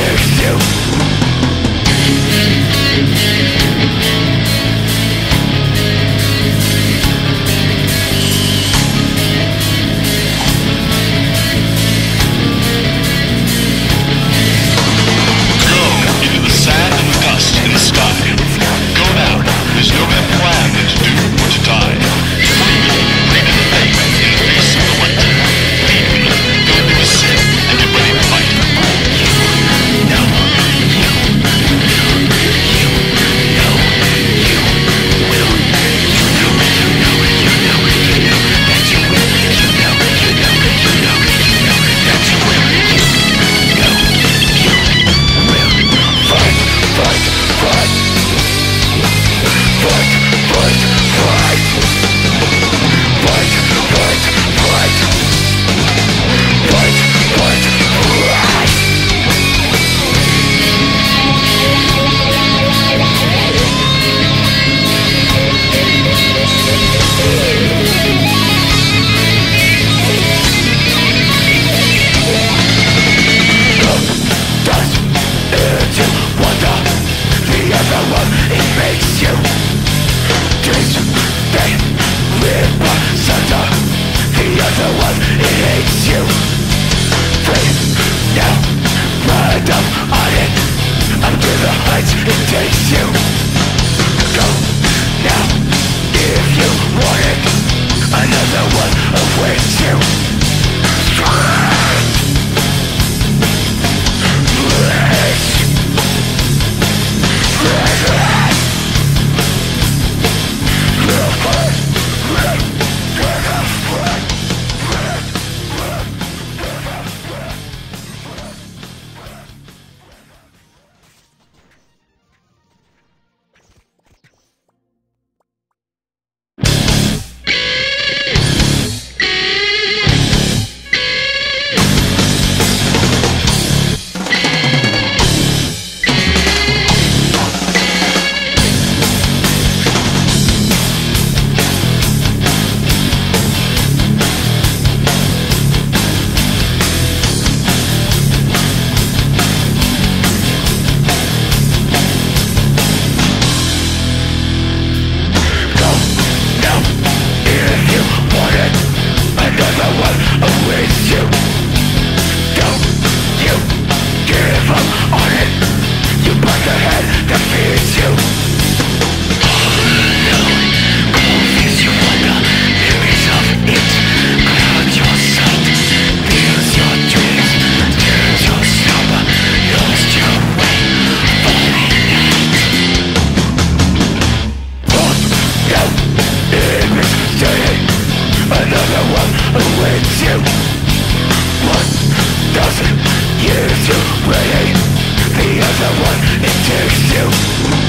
takes you it takes you takes you